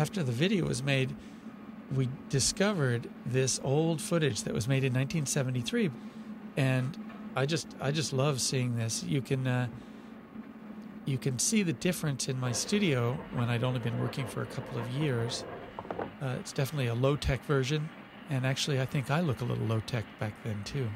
after the video was made, we discovered this old footage that was made in 1973, and I just I just love seeing this. You can uh, you can see the difference in my studio when I'd only been working for a couple of years. Uh, it's definitely a low tech version, and actually I think I look a little low tech back then too.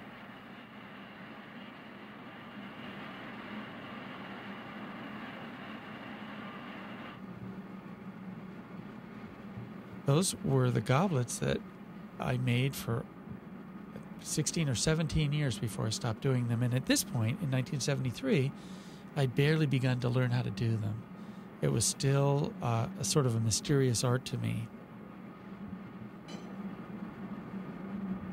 Those were the goblets that I made for 16 or 17 years before I stopped doing them. And at this point, in 1973, I'd barely begun to learn how to do them. It was still uh, a sort of a mysterious art to me.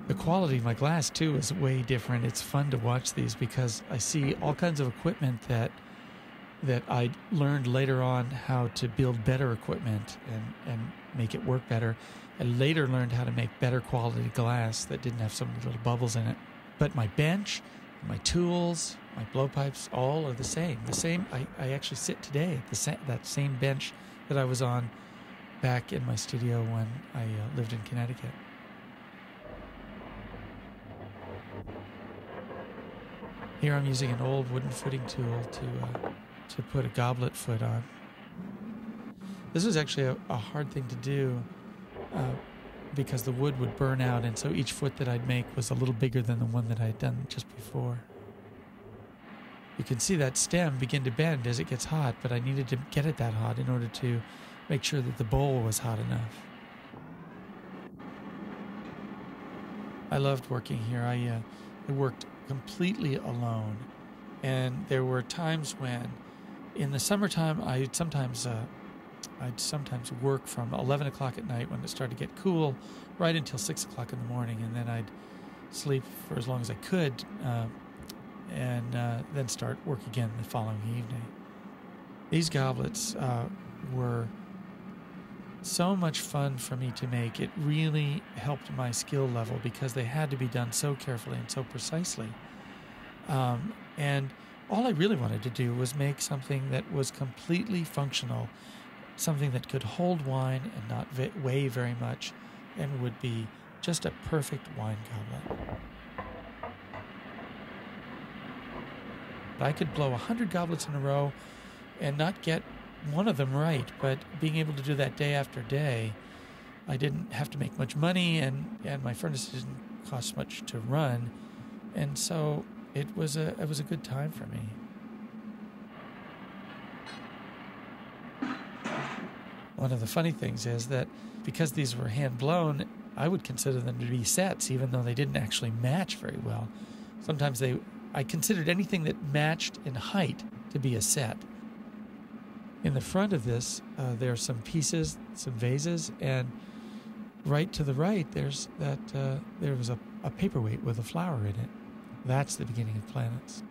The quality of my glass, too, is way different. It's fun to watch these because I see all kinds of equipment that that I learned later on how to build better equipment and, and make it work better. I later learned how to make better quality glass that didn't have so many little bubbles in it. But my bench, my tools, my blowpipes, all are the same. The same. I, I actually sit today at the sa- that same bench that I was on back in my studio when I uh, lived in Connecticut. Here I'm using an old wooden footing tool to uh, to put a goblet foot on. This was actually a, a hard thing to do uh, because the wood would burn out, and so each foot that I'd make was a little bigger than the one that I had done just before. You can see that stem begin to bend as it gets hot, but I needed to get it that hot in order to make sure that the bowl was hot enough. I loved working here. I, uh, I worked completely alone, and there were times when in the summertime, I'd sometimes uh, I'd sometimes work from 11 o'clock at night when it started to get cool, right until six o'clock in the morning, and then I'd sleep for as long as I could, uh, and uh, then start work again the following evening. These goblets uh, were so much fun for me to make. It really helped my skill level because they had to be done so carefully and so precisely. Um, and all I really wanted to do was make something that was completely functional, something that could hold wine and not weigh very much, and would be just a perfect wine goblet. I could blow a hundred goblets in a row and not get one of them right, but being able to do that day after day, I didn't have to make much money, and, and my furnace didn't cost much to run, and so it was a it was a good time for me. One of the funny things is that because these were hand blown, I would consider them to be sets, even though they didn't actually match very well. Sometimes they, I considered anything that matched in height to be a set. In the front of this, uh, there are some pieces, some vases, and right to the right, there's that uh, there was a, a paperweight with a flower in it. That's the beginning of planets.